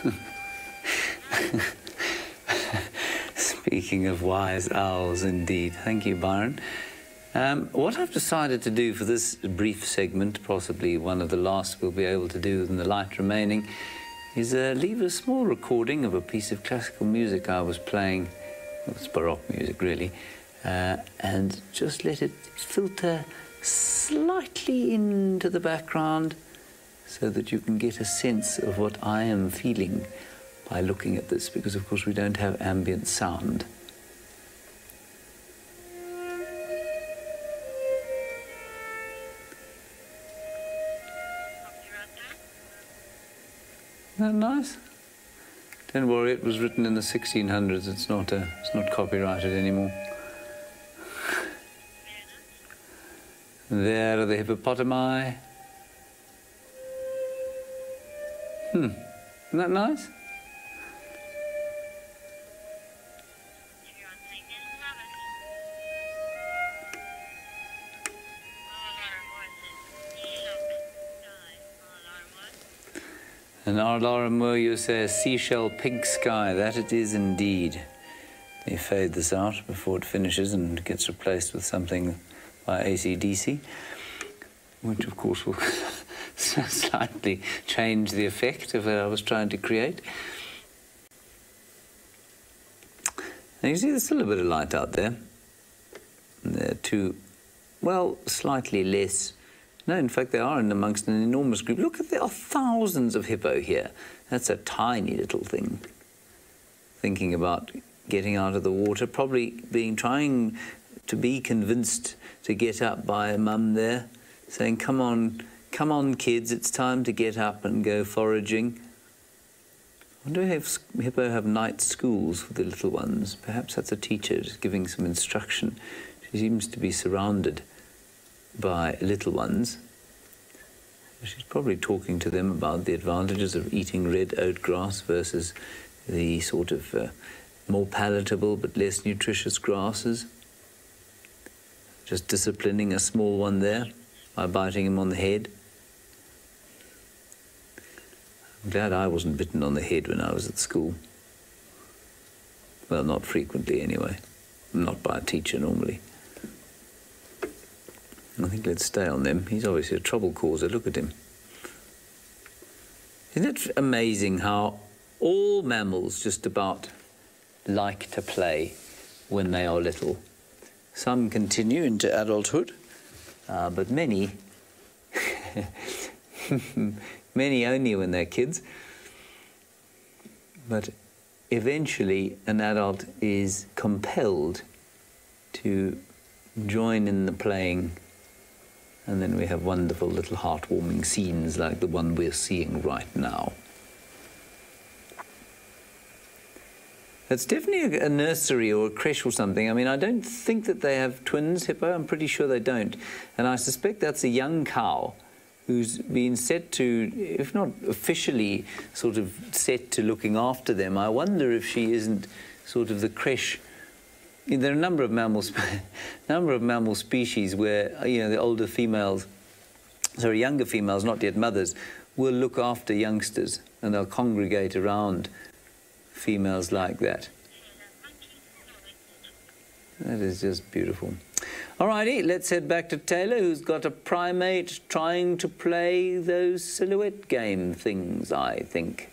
Speaking of wise owls, indeed. Thank you, Byron. Um, what I've decided to do for this brief segment, possibly one of the last we'll be able to do in the light remaining, is uh, leave a small recording of a piece of classical music I was playing. It's Baroque music, really. Uh, and just let it filter slightly into the background so that you can get a sense of what I am feeling by looking at this, because of course we don't have ambient sound. Isn't that nice? Don't worry, it was written in the 1600s. It's not, uh, it's not copyrighted anymore. There are the hippopotami. Hmm, isn't that nice? And Arlara Moyo says, seashell pink sky. That it is indeed. They fade this out before it finishes and gets replaced with something by ACDC, which of course will slightly change the effect of what I was trying to create. And you see there's still a bit of light out there. And they're two, well, slightly less no, in fact, they are in amongst an enormous group. Look, there are thousands of hippo here. That's a tiny little thing. Thinking about getting out of the water, probably being trying to be convinced to get up by a mum there, saying, "Come on, come on, kids, it's time to get up and go foraging." I wonder if hippo have night schools for the little ones. Perhaps that's a teacher just giving some instruction. She seems to be surrounded by little ones. She's probably talking to them about the advantages of eating red oat grass versus the sort of uh, more palatable but less nutritious grasses. Just disciplining a small one there by biting him on the head. Glad I wasn't bitten on the head when I was at school. Well, not frequently anyway. Not by a teacher normally. I think let's stay on them. He's obviously a trouble causer. Look at him. Isn't it amazing how all mammals just about like to play when they are little? Some continue into adulthood, uh, but many, many only when they're kids. But eventually, an adult is compelled to join in the playing and then we have wonderful little heartwarming scenes like the one we're seeing right now. It's definitely a, nursery or a creche or something. I mean, I don't think that they have twins, Hippo. I'm pretty sure they don't. And I suspect that's a young cow who's been set to, if not officially sort of set to looking after them. I wonder if she isn't sort of the creche there are a number of mammals, number of mammal species where you know the older females, sorry, younger females, not yet mothers, will look after youngsters and they'll congregate around females like that. That is just beautiful. Alrighty, let's head back to Taylor, who's got a primate trying to play those silhouette game things, I think.